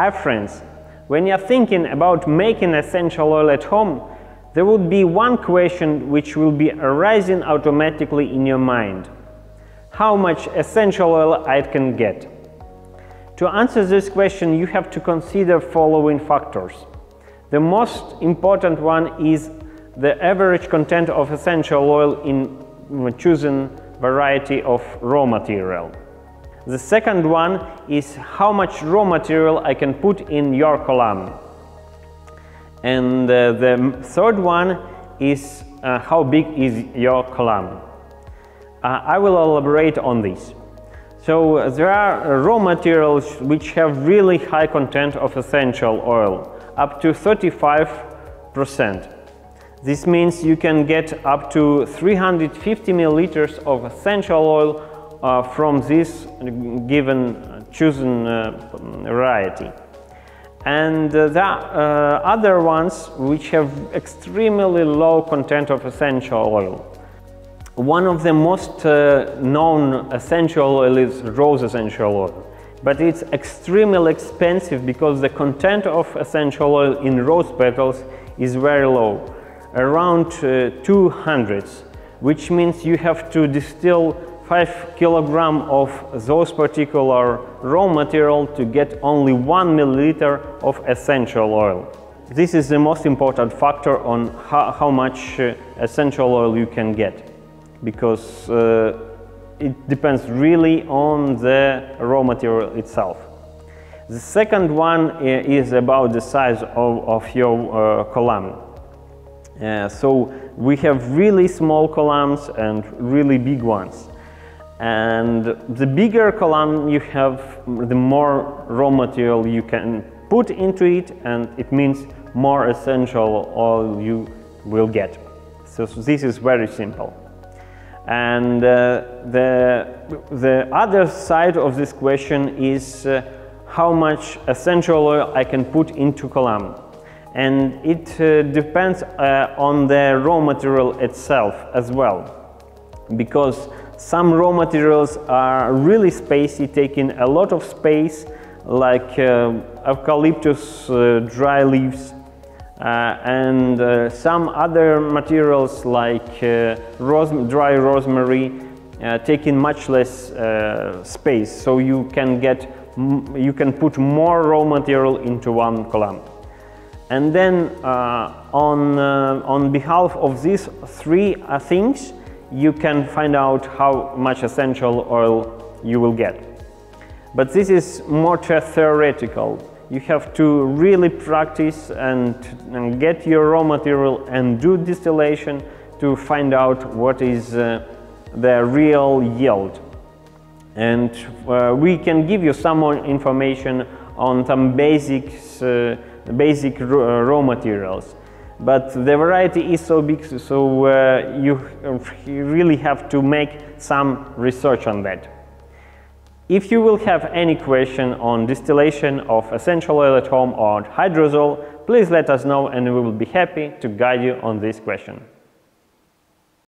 Hi friends! When you're thinking about making essential oil at home, there would be one question which will be arising automatically in your mind. How much essential oil I can get? To answer this question, you have to consider following factors. The most important one is the average content of essential oil in chosen variety of raw material. The second one is how much raw material I can put in your column. And uh, the third one is uh, how big is your column. Uh, I will elaborate on this. So uh, there are raw materials which have really high content of essential oil, up to 35%. This means you can get up to 350 milliliters of essential oil uh, from this given uh, chosen uh, variety. And uh, are other ones which have extremely low content of essential oil. One of the most known essential oil is rose essential oil but it's extremely expensive because the content of essential oil in rose petals is very low, around uh, 200, which means you have to distill 5 kilogram of those particular raw material to get only 1 milliliter of essential oil. This is the most important factor on how, how much uh, essential oil you can get because uh, it depends really on the raw material itself. The second one uh, is about the size of, of your uh, column. Uh, so we have really small columns and really big ones. And the bigger column you have, the more raw material you can put into it and it means more essential oil you will get. So, this is very simple. And uh, the, the other side of this question is uh, how much essential oil I can put into column. And it uh, depends uh, on the raw material itself as well. Because some raw materials are really spacey, taking a lot of space, like uh, eucalyptus uh, dry leaves, uh, and uh, some other materials like uh, ros dry rosemary, uh, taking much less space, so you can get you can put more raw material into one column. And then on on behalf of these three things, you can find out how much essential oil you will get. But this is more theoretical. You have to really practice and, and get your raw material and do distillation to find out what is uh, the real yield. And uh, we can give you some more information on some basics, uh, basic raw materials but the variety is so big so uh, you, you really have to make some research on that. If you will have any question on distillation of essential oil at home or hydrosol, please let us know and we will be happy to guide you on this question.